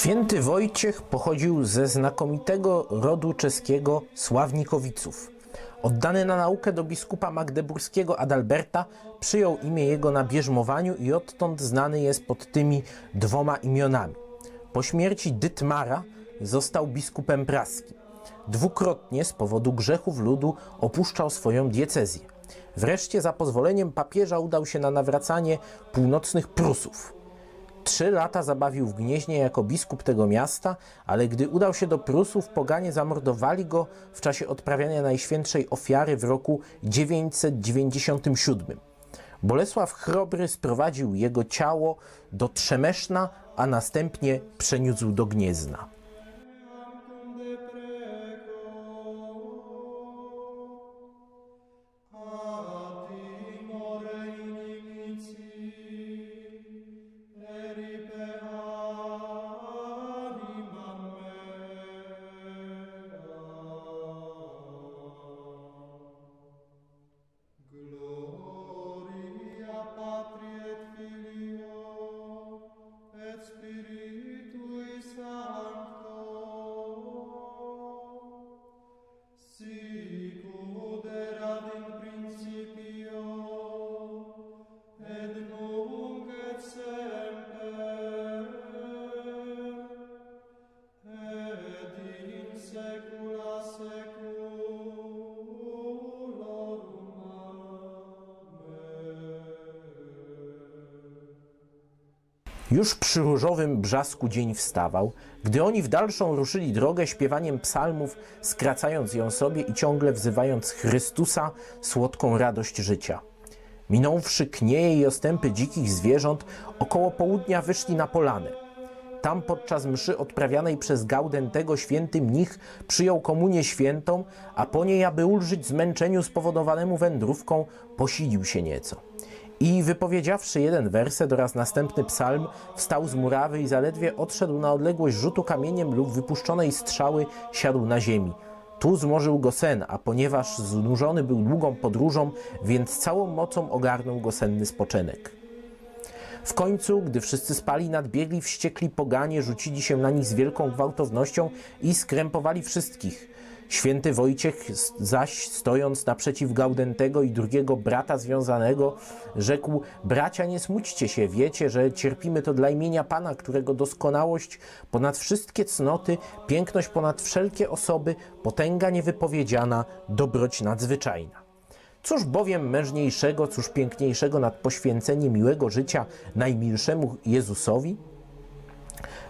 Święty Wojciech pochodził ze znakomitego rodu czeskiego Sławnikowiców. Oddany na naukę do biskupa magdeburskiego Adalberta, przyjął imię jego na bierzmowaniu i odtąd znany jest pod tymi dwoma imionami. Po śmierci Dytmara został biskupem praskim. Dwukrotnie z powodu grzechów ludu opuszczał swoją diecezję. Wreszcie za pozwoleniem papieża udał się na nawracanie północnych Prusów. Trzy lata zabawił w Gnieźnie jako biskup tego miasta, ale gdy udał się do Prusów, poganie zamordowali go w czasie odprawiania Najświętszej Ofiary w roku 997. Bolesław Chrobry sprowadził jego ciało do Trzemeszna, a następnie przeniósł do Gniezna. Już przy różowym brzasku dzień wstawał, gdy oni w dalszą ruszyli drogę śpiewaniem psalmów, skracając ją sobie i ciągle wzywając Chrystusa, słodką radość życia. Minąwszy knieje i ostępy dzikich zwierząt, około południa wyszli na polanę. Tam podczas mszy odprawianej przez Gaudentego święty mnich przyjął komunię świętą, a po niej, aby ulżyć zmęczeniu spowodowanemu wędrówką, posilił się nieco. I wypowiedziawszy jeden werset oraz następny psalm, wstał z murawy i zaledwie odszedł na odległość rzutu kamieniem lub wypuszczonej strzały, siadł na ziemi. Tu zmorzył go sen, a ponieważ znużony był długą podróżą, więc całą mocą ogarnął go senny spoczynek. W końcu, gdy wszyscy spali, nadbiegli wściekli poganie, rzucili się na nich z wielką gwałtownością i skrępowali wszystkich. Święty Wojciech zaś, stojąc naprzeciw Gaudentego i drugiego brata związanego, rzekł: Bracia, nie smućcie się, wiecie, że cierpimy to dla imienia Pana, którego doskonałość ponad wszystkie cnoty, piękność ponad wszelkie osoby, potęga niewypowiedziana, dobroć nadzwyczajna. Cóż bowiem mężniejszego, cóż piękniejszego nad poświęcenie miłego życia najmilszemu Jezusowi?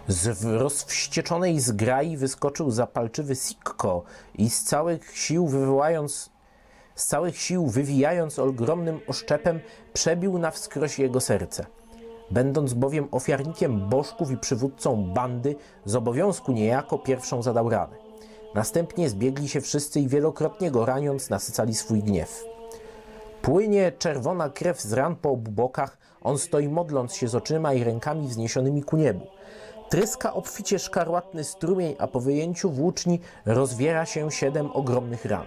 Z rozwścieczonej zgrai wyskoczył zapalczywy Sikko i z całych sił wywołając, z całych sił wywijając olbromnym oszczepem, przebił na wskroś jego serce. Będąc bowiem ofiarnikiem bożków i przywódcą bandy, z obowiązku niejako pierwszą zadał ranę. Następnie zbiegli się wszyscy i wielokrotnie go raniąc nasycali swój gniew. Płynie czerwona krew z ran po obu bokach, on stoi modląc się z oczyma i rękami wzniesionymi ku niebu. Tryska obficie szkarłatny strumień, a po wyjęciu włóczni rozwiera się siedem ogromnych ran.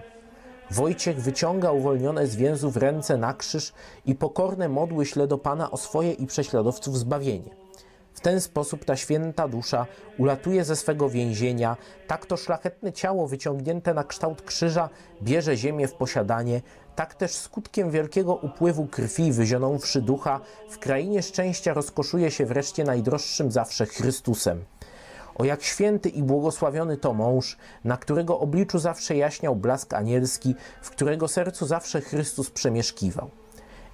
Wojciech wyciąga uwolnione z więzów ręce na krzyż i pokorne modły śle do Pana o swoje i prześladowców zbawienie. W ten sposób ta święta dusza ulatuje ze swego więzienia, tak to szlachetne ciało wyciągnięte na kształt krzyża bierze ziemię w posiadanie, tak też skutkiem wielkiego upływu krwi wyzionąwszy ducha, w krainie szczęścia rozkoszuje się wreszcie najdroższym zawsze Chrystusem. O jak święty i błogosławiony to mąż, na którego obliczu zawsze jaśniał blask anielski, w którego sercu zawsze Chrystus przemieszkiwał.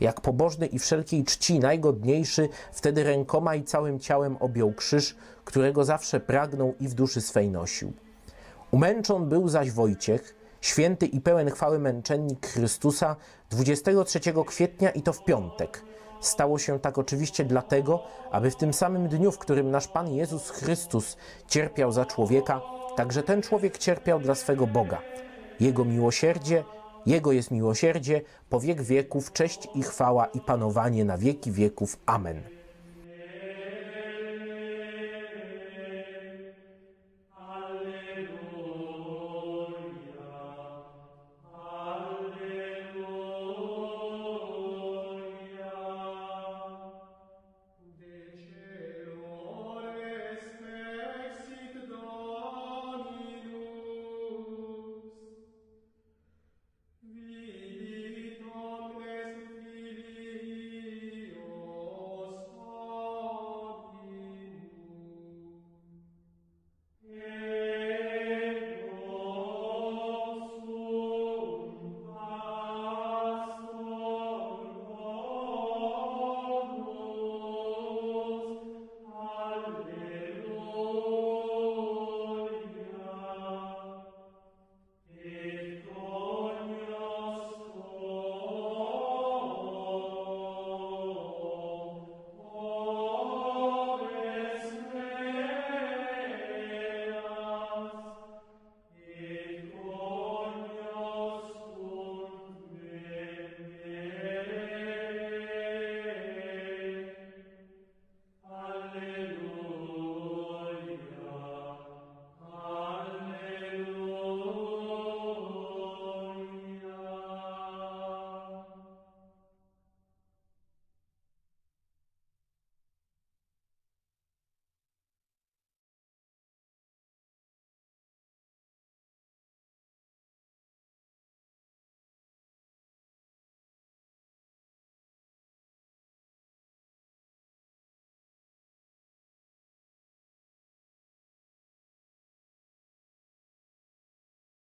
Jak pobożny i wszelkiej czci najgodniejszy, wtedy rękoma i całym ciałem objął krzyż, którego zawsze pragnął i w duszy swej nosił. Umęczon był zaś Wojciech, święty i pełen chwały męczennik Chrystusa 23 kwietnia i to w piątek. Stało się tak oczywiście dlatego, aby w tym samym dniu, w którym nasz Pan Jezus Chrystus cierpiał za człowieka, także ten człowiek cierpiał dla swego Boga. Jego miłosierdzie, Jego jest miłosierdzie, po wiek wieków, cześć i chwała i panowanie na wieki wieków. Amen.